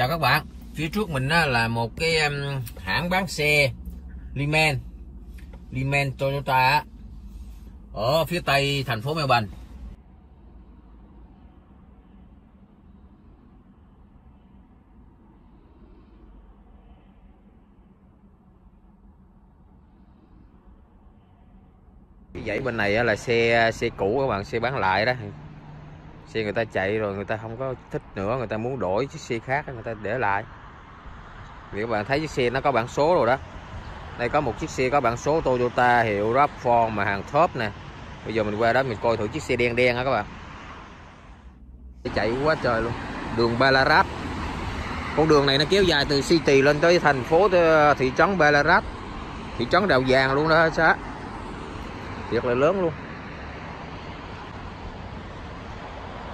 Chào các bạn, phía trước mình là một cái hãng bán xe Liman Liman Toyota ở phía tây thành phố Melbourne. Cái dãy bên này là xe xe cũ các bạn, xe bán lại đó. Xe người ta chạy rồi người ta không có thích nữa, người ta muốn đổi chiếc xe khác người ta để lại. Vì các bạn thấy chiếc xe nó có bản số rồi đó. Đây có một chiếc xe có bản số Toyota hiệu RAV4 mà hàng top nè. Bây giờ mình qua đó mình coi thử chiếc xe đen đen á các bạn. Chạy quá trời luôn. Đường Ballarat. Con đường này nó kéo dài từ City lên tới thành phố tới thị trấn Ballarat. Thị trấn Đào Vàng luôn đó xa. Thiệt là lớn luôn.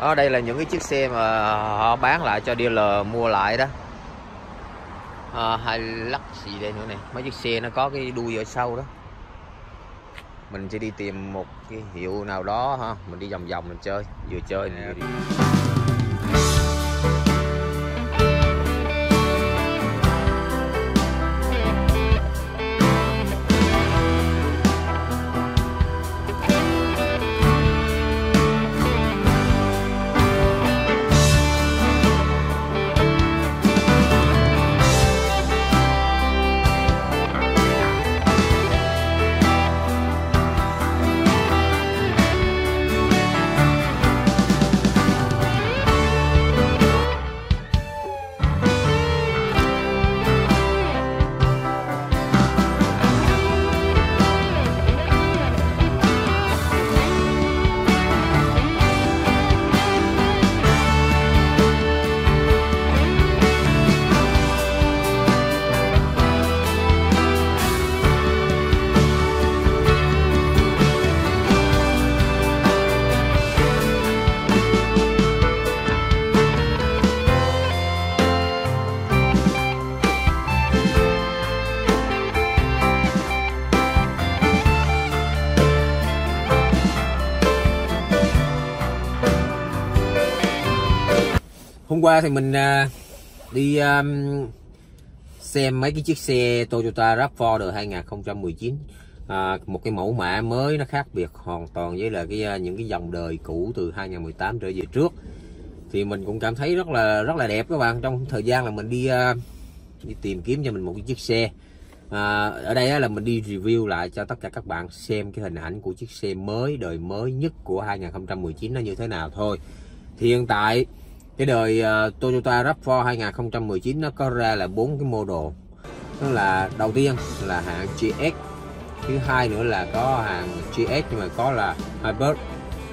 Ở đây là những cái chiếc xe mà họ bán lại cho dealer mua lại đó. À, hay lắc gì đây nữa này. Mấy chiếc xe nó có cái đuôi ở sau đó. Mình sẽ đi tìm một cái hiệu nào đó ha. Mình đi vòng vòng mình chơi. Vừa chơi vừa đi. Dạ. Hôm qua thì mình uh, đi um, xem mấy cái chiếc xe Toyota RAV4 2019 à, một cái mẫu mã mới nó khác biệt hoàn toàn với là cái à, những cái dòng đời cũ từ 2018 trở về trước. Thì mình cũng cảm thấy rất là rất là đẹp các bạn. Trong thời gian là mình đi uh, đi tìm kiếm cho mình một cái chiếc xe. À, ở đây là mình đi review lại cho tất cả các bạn xem cái hình ảnh của chiếc xe mới đời mới nhất của 2019 nó như thế nào thôi. Thì hiện tại cái đời uh, Toyota RAV4 2019 nó có ra là bốn cái model. Đó là đầu tiên là hạng GX thứ hai nữa là có hàng GX nhưng mà có là hybrid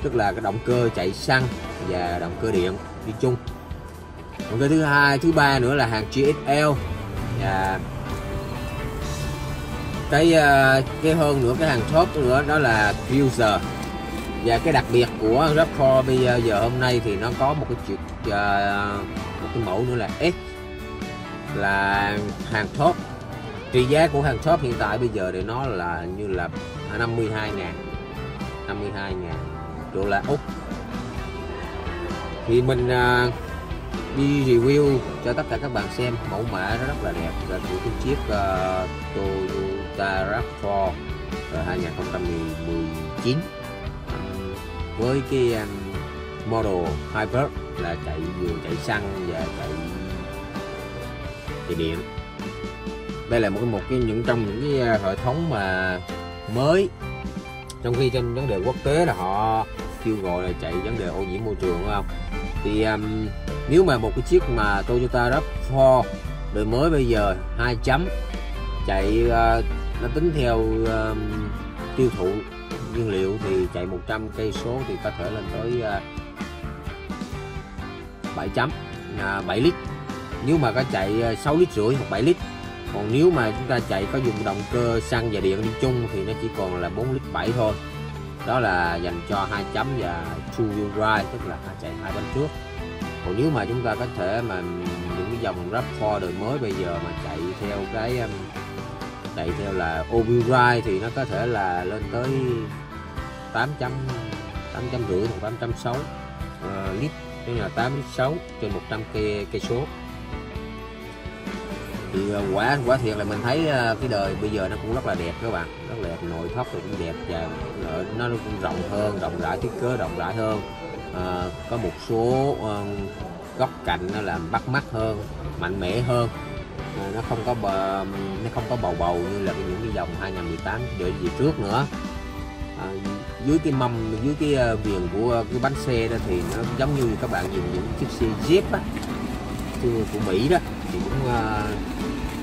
tức là cái động cơ chạy xăng và động cơ điện đi chung. Động cơ thứ hai thứ ba nữa là hàng GXL và cái uh, cái hơn nữa cái hàng top nữa đó là Cruiser và cái đặc biệt của RAV4 bây giờ, giờ hôm nay thì nó có một cái chuyện uh, ờ, một cái mẫu nữa là X. Là hàng top. Trị giá của hàng top hiện tại bây giờ thì nó là như là 52 ngàn. 52 ngàn đô la Úc. Thì mình uh, đi review cho tất cả các bạn xem. Mẫu mã rất là đẹp. Là của cái chiếc uh, Toyota RAV4 2019 với cái um, model hybrid là chạy vừa chạy xăng và chạy chạy điện. Đây là một cái một cái những trong những cái uh, hệ thống mà mới. Trong khi trên vấn đề quốc tế là họ kêu gọi là chạy vấn đề ô nhiễm môi trường không? Thì um, nếu mà một cái chiếc mà Toyota RAV4 đời mới bây giờ hai chấm chạy uh, nó tính theo uh, tiêu thụ nhiên liệu thì chạy 100 cây số thì có thể lên tới à, 7 chấm à, uh, 7 lít. Nếu mà có chạy à, 6 lít rưỡi hoặc 7 lít. Còn nếu mà chúng ta chạy có dùng động cơ xăng và điện đi chung thì nó chỉ còn là 4 lít 7 thôi. Đó là dành cho hai chấm và two wheel drive tức là chạy hai bánh trước. Còn nếu mà chúng ta có thể mà những cái dòng RAV4 đời mới bây giờ mà chạy theo cái um, chạy theo là all wheel drive thì nó có thể là lên tới 8 chấm 8 chấm rưỡi hoặc 8 chấm 6 uh, lít tức là 8 lít 6 trên 100 cây cây số. Thì ờ, quả quả thiệt là mình thấy ờ, cái đời bây giờ nó cũng rất là đẹp các bạn. Rất là đẹp nội thất thì cũng đẹp và nó cũng rộng hơn rộng rãi thiết kế rộng rãi hơn. À, có một số uh, góc cạnh nó làm bắt mắt hơn mạnh mẽ hơn. À, nó không có bờ, nó không có bầu bầu như là những cái dòng 2018 đợi gì trước nữa. À, dưới cái mâm dưới cái ờ, viền của ờ, cái bánh xe đó thì nó giống như các bạn nhìn những chiếc xe Jeep á của Mỹ đó. Thì cũng uh,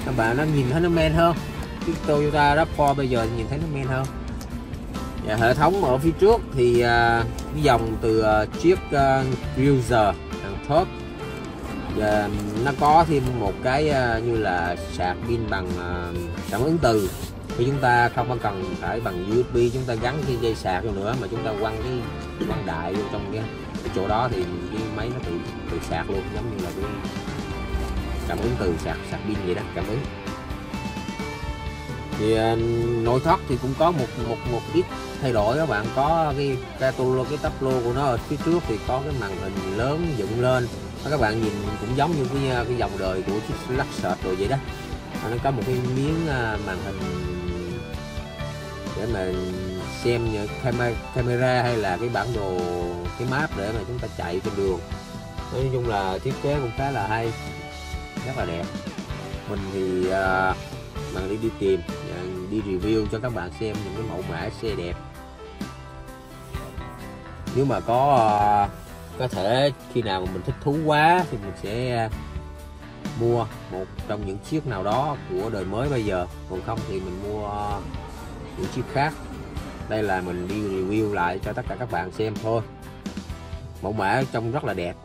các bạn nó nhìn thấy nó men hơn. Cái Toyota RAV4 bây giờ nhìn thấy nó men hơn. Và hệ thống ở phía trước thì uh, cái dòng từ uh, chiếc uh, Cruiser đằng top. Và nó có thêm một cái uh, như là sạc pin bằng uh, cảm ứng từ thì chúng ta không có cần phải bằng USB chúng ta gắn cái dây sạc vô nữa mà chúng ta quăng cái quăng đại vô trong cái, cái chỗ đó thì cái máy nó tự tự sạc luôn giống như là cái cảm ứng từ sạc sạc pin vậy đó cảm ứng. Thì ờ, nội thất thì cũng có một một một ít thay đổi các bạn. Có cái catalog cái tắp lô của nó ở phía trước thì có cái màn hình lớn dựng lên. Các bạn nhìn cũng giống như cái ờ, cái dòng đời của chiếc Luxor rồi vậy đó. Nó có một cái miếng ờ, màn hình để mà xem camera hay là cái bản đồ cái map để mà chúng ta chạy trên đường. Nói chung là thiết kế cũng khá là hay rất là đẹp. Mình thì à, uh, bằng đi đi tìm à, đi review cho các bạn xem những cái mẫu mã xe đẹp. Nếu mà có uh, có thể khi nào mà mình thích thú quá thì mình sẽ uh, mua một trong những chiếc nào đó của đời mới bây giờ. Còn không thì mình mua những chiếc khác. Đây là mình đi review lại cho tất cả các bạn xem thôi. Mẫu mã trông rất là đẹp.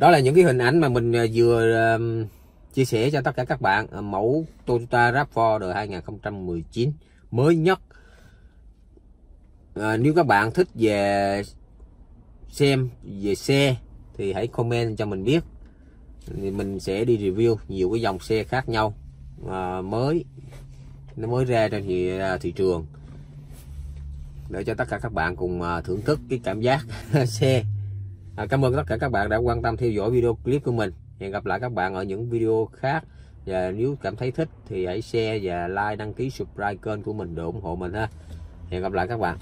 Đó là những cái hình ảnh mà mình à, vừa chia sẻ cho tất cả các bạn. Ờ, mẫu Toyota RAV4 đời 2019 mới nhất. À, nếu các bạn thích về xem về xe thì hãy comment cho mình biết. Thì mình sẽ đi review nhiều cái dòng xe khác nhau à, mới nó mới ra trên thị, à, thị trường. Để cho tất cả các bạn cùng à, thưởng thức cái cảm giác xe à, cảm ơn tất cả các bạn đã quan tâm theo dõi video clip của mình. Hẹn gặp lại các bạn ở những video khác. Và nếu cảm thấy thích thì hãy share và like đăng ký subscribe kênh của mình để ủng hộ mình ha. Hẹn gặp lại các bạn.